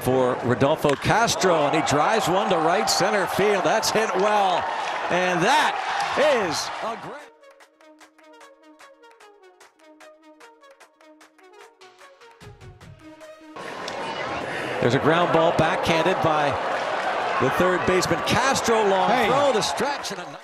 for Rodolfo Castro, and he drives one to right center field. That's hit well, and that is a great. There's a ground ball backhanded by the third baseman Castro. Long Hey. throw, the stretch, and a.